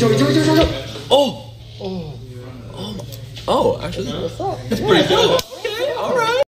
Joey, Joey, Joey, Joey. Oh, Oh, oh, actually, what's up? that's pretty dope.